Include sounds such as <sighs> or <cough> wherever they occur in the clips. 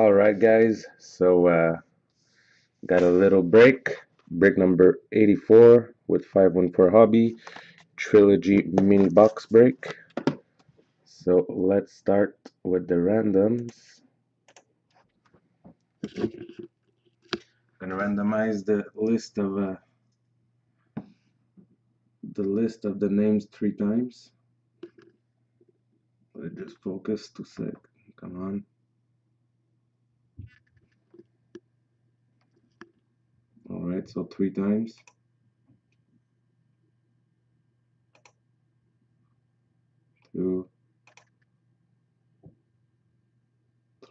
All right, guys. So, uh, got a little break. Break number 84 with 514 Hobby Trilogy mini box break. So, let's start with the randoms. Gonna randomize the list of uh, the list of the names three times. Let it just focus to sec. Come on. All right, so three times. Two,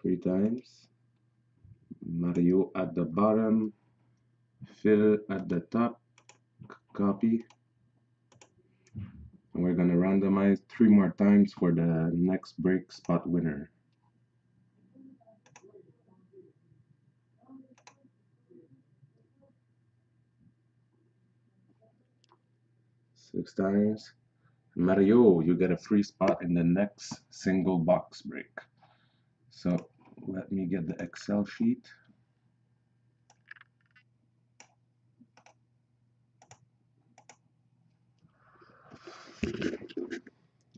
three times. Mario at the bottom, Phil at the top, copy. And we're gonna randomize three more times for the next break spot winner. Six times. Mario, you get a free spot in the next single box break. So let me get the Excel sheet.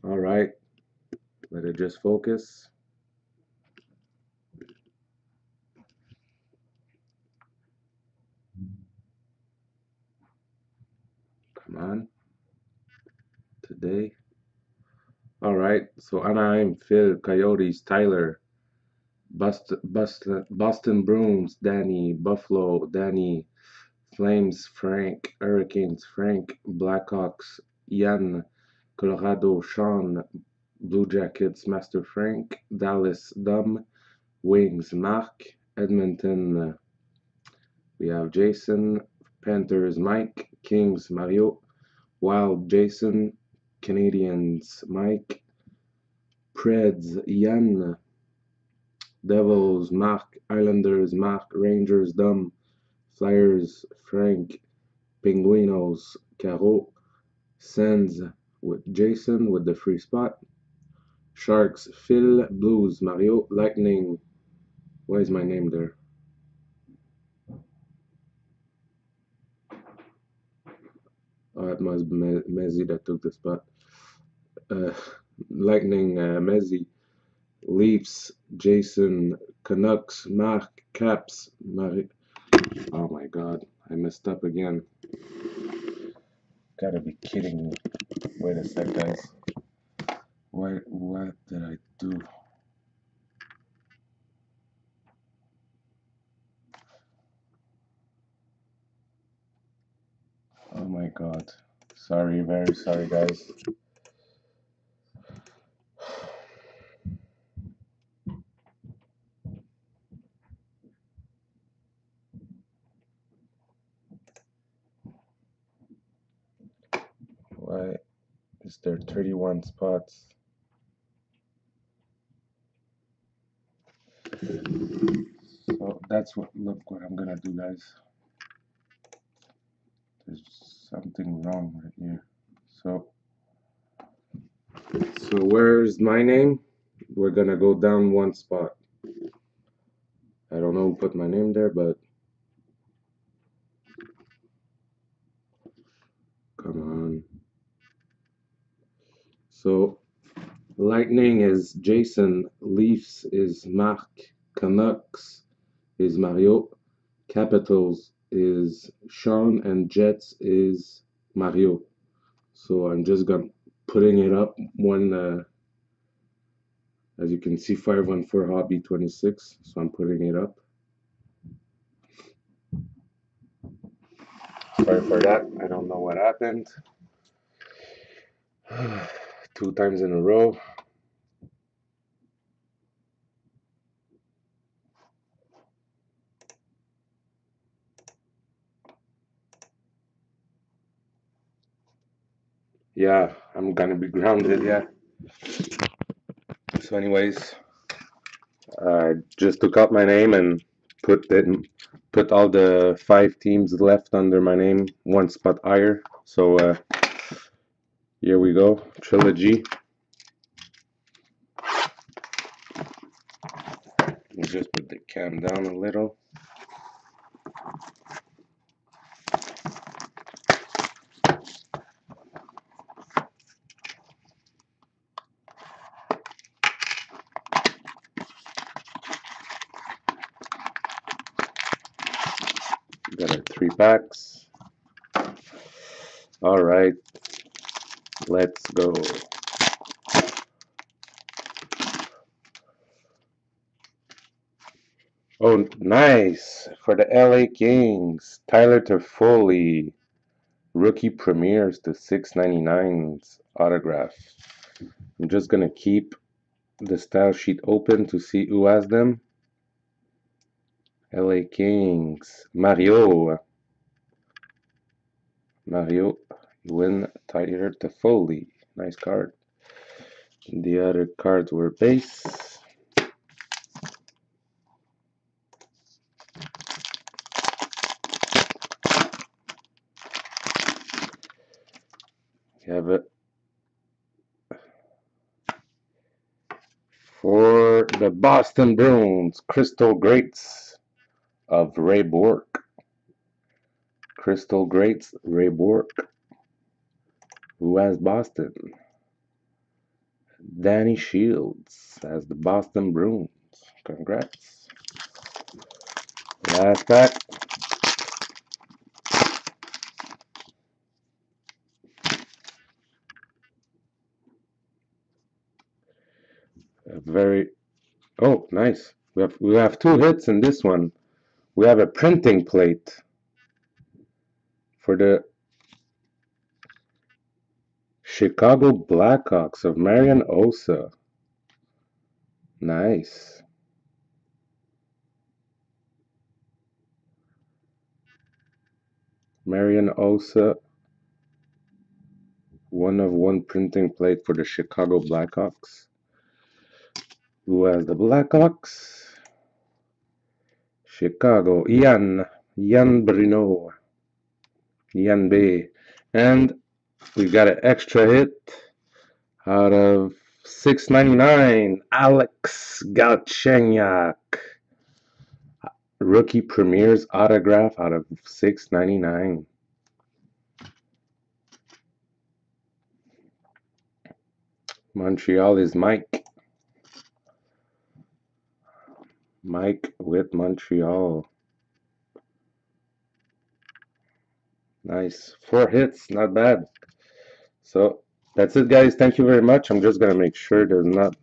All right, let it just focus. Come on, today. All right, so Anaheim, Phil, Coyotes, Tyler, Boston, Boston, Boston Bruins, Danny, Buffalo, Danny, Flames, Frank, Hurricanes, Frank, Blackhawks, Ian, Colorado, Sean, Blue Jackets, Master Frank, Dallas, Dom, Wings, Mark, Edmonton, we have Jason, Panthers, Mike, Kings, Mario, Wild, Jason, Canadiens, Mike, Preds, Ian, Devils, Mark, Islanders, Mark, Rangers, Dom, Flyers, Frank, Penguinos, Caro, Sens with Jason with the free spot, Sharks, Phil, Blues, Mario, Lightning, why is my name there? Oh, it must be Mezzi that took the spot. Uh, Lightning, uh, Mezzi, Leafs, Jason, Canucks, Mark, Caps, Mari. Oh my god, I messed up again. Gotta be kidding me. Wait a sec, guys. What, what did I do? Oh my god. Sorry, very sorry, guys. Why is there 31 spots? So that's what, look what I'm gonna do, guys. There's something wrong right here. So, so where's my name? We're gonna go down one spot. I don't know who put my name there, but come on. So Lightning is Jason, Leafs is Mark, Canucks is Mario, Capitals is Sean, and Jets is Mario. So I'm just gonna putting it up one. Uh, as you can see, 514 Hobby 26. So I'm putting it up. Sorry for that. I don't know what happened. <sighs> <sighs> Two times in a row. Yeah, I'm gonna be grounded, yeah. So anyways, I just took out my name and put it, put all the five teams left under my name one spot higher. So uh, here we go, trilogy. Me just put the cam down a little. Got our three packs. All right, let's go. Oh, nice for the LA Kings. Tyler Toffoli, rookie premieres to 699's autograph. I'm just gonna keep the style sheet open to see who has them. LA Kings, Mario. Mario, win Tyler Toffoli. Nice card. The other cards were base. You have it for the Boston Bruins, Crystal Greats of Ray Bourque. Crystal Greats, Ray Bourque. Who has Boston? Danny Shields has the Boston Bruins. Congrats. Last pack. A very oh nice. We have we have two hits in this one. We have a printing plate for the Chicago Blackhawks of Marian Hossa. Nice. Marian Hossa. One of one printing plate for the Chicago Blackhawks. Who has the Blackhawks? Chicago. Ian. Ian Bruno. Ian B. And we got an extra hit out of 6.99. Alex Galchenyuk. Rookie premieres autograph out of 6.99. Montreal is Mike. Mike with Montreal. Nice. Four hits, not bad. So that's it, guys. Thank you very much. I'm just going to make sure there's not...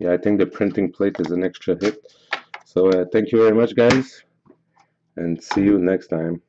Yeah, I think the printing plate is an extra hit. So uh, thank you very much, guys. And see you next time.